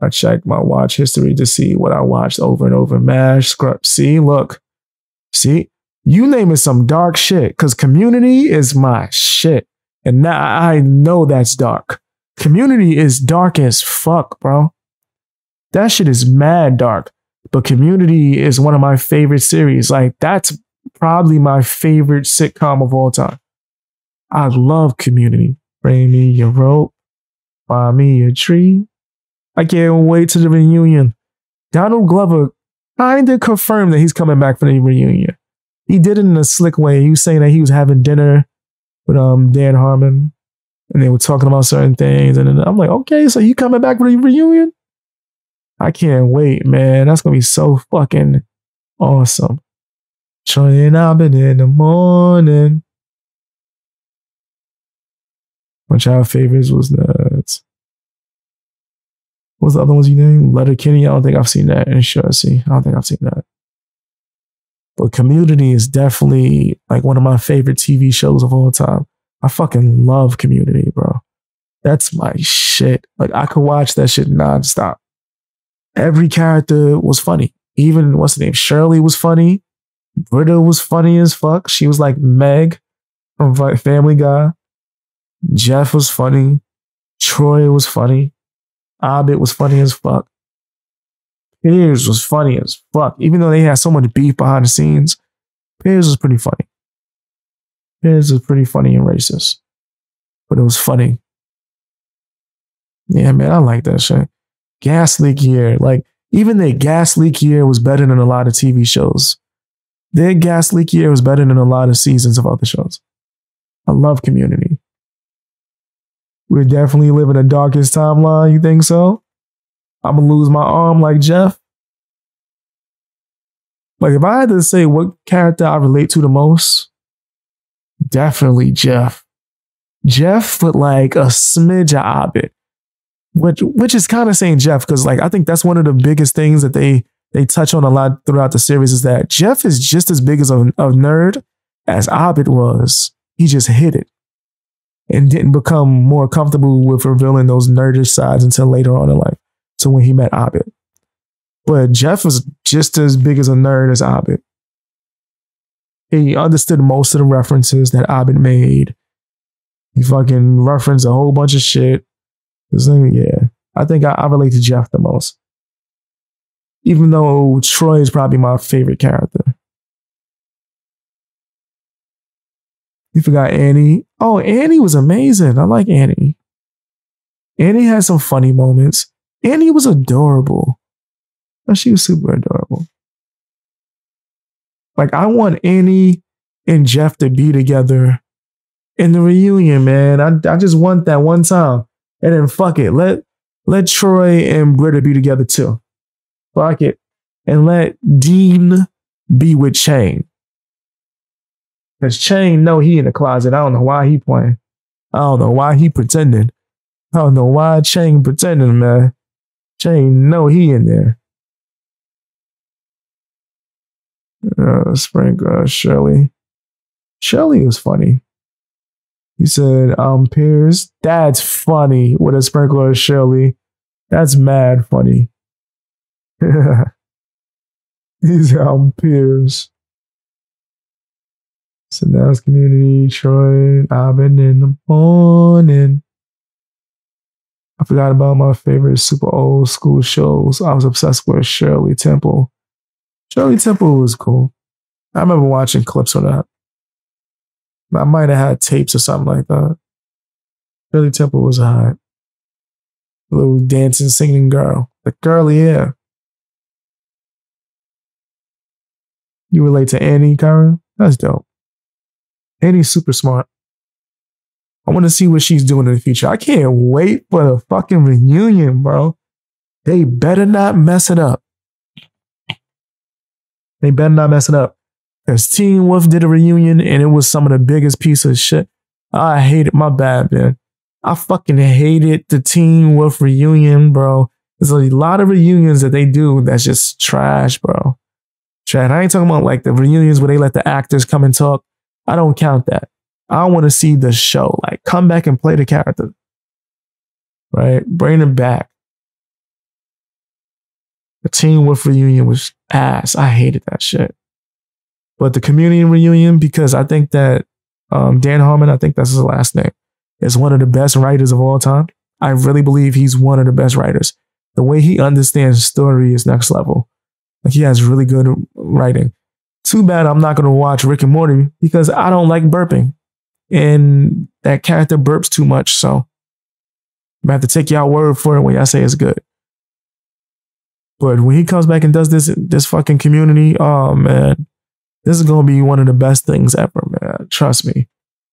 I checked my watch history to see what I watched over and over. MASH, Scrub. See, look. See, you naming some dark shit because community is my shit. And now I know that's dark. Community is dark as fuck, bro. That shit is mad dark. But Community is one of my favorite series. Like, that's probably my favorite sitcom of all time. I love Community. Bring me your rope, find me a tree. I can't wait to the reunion. Donald Glover kind of confirmed that he's coming back for the reunion. He did it in a slick way. He was saying that he was having dinner with um Dan Harmon, and they were talking about certain things. And I'm like, okay, so you coming back for the reunion? I can't wait, man. That's gonna be so fucking awesome. Trying out in the morning. My child favorites was nuts. What was the other ones you named? Letterkenny. I don't think I've seen that. And sure, see, I don't think I've seen that. But Community is definitely like one of my favorite TV shows of all time. I fucking love Community, bro. That's my shit. Like I could watch that shit nonstop. Every character was funny. Even what's the name? Shirley was funny. Britta was funny as fuck. She was like Meg from Family Guy. Jeff was funny. Troy was funny. Abed was funny as fuck. Pierce was funny as fuck. Even though they had so much beef behind the scenes, Pierce was pretty funny. Pierce was pretty funny and racist. But it was funny. Yeah, man, I like that shit. Gas leak year. Like, even their gas leak year was better than a lot of TV shows. Their gas leak year was better than a lot of seasons of other shows. I love community. We're definitely living the darkest timeline. You think so? I'm gonna lose my arm like Jeff. Like if I had to say what character I relate to the most, definitely Jeff. Jeff with like a smidge of Abed, which which is kind of saying Jeff because like I think that's one of the biggest things that they they touch on a lot throughout the series is that Jeff is just as big as a, a nerd as Abed was. He just hit it and didn't become more comfortable with revealing those nerdish sides until later on in life. So when he met Abed. But Jeff was just as big as a nerd as Abed. He understood most of the references that Abed made. He fucking referenced a whole bunch of shit. Like, yeah, I think I, I relate to Jeff the most. Even though Troy is probably my favorite character. You forgot Annie. Oh, Annie was amazing. I like Annie. Annie had some funny moments. Annie was adorable. She was super adorable. Like, I want Annie and Jeff to be together in the reunion, man. I, I just want that one time. And then fuck it. Let let Troy and Britta be together too. Fuck it. And let Dean be with Chang. Because Chang know he in the closet. I don't know why he playing. I don't know why he pretending. I don't know why Chang pretending, man. Chang know he in there. Uh, Sprinkle, uh, Shirley. Shirley was funny. He said, um, Pierce, that's funny with a sprinkler of Shirley. That's mad funny. He's um Pierce. It's community, Troy, I've been in the morning. I forgot about my favorite super old school shows. I was obsessed with Shirley Temple. Shirley Temple was cool. I remember watching clips of that. I might have had tapes or something like that. Shirley Temple was hot. Little dancing, singing girl. The girly hair. You relate to Annie, Karen? That's dope. Annie's super smart. I want to see what she's doing in the future. I can't wait for the fucking reunion, bro. They better not mess it up. They better not mess it up. Because Teen Wolf did a reunion and it was some of the biggest piece of shit. I hate it. My bad, man. I fucking hated the Teen Wolf reunion, bro. There's a lot of reunions that they do that's just trash, bro. Trash. I ain't talking about like the reunions where they let the actors come and talk. I don't count that. I want to see the show. Like, come back and play the character. Right? Bring him back. The Teen Wolf reunion was ass. I hated that shit. But the community reunion, because I think that um, Dan Harmon, I think that's his last name, is one of the best writers of all time. I really believe he's one of the best writers. The way he understands story is next level. Like he has really good writing. Too bad I'm not going to watch Rick and Morty because I don't like burping. And that character burps too much. So I'm going to have to take y'all word for it when y'all say it's good. But when he comes back and does this, this fucking community, oh man, this is gonna be one of the best things ever, man. Trust me.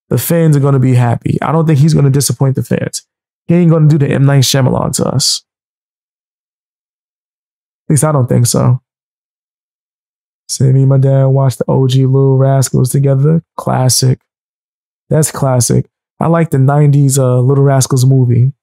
The fans are gonna be happy. I don't think he's gonna disappoint the fans. He ain't gonna do the M Night Shyamalan to us. At least I don't think so. Say me and my dad watched the OG Little Rascals together. Classic. That's classic. I like the 90s uh, Little Rascals movie.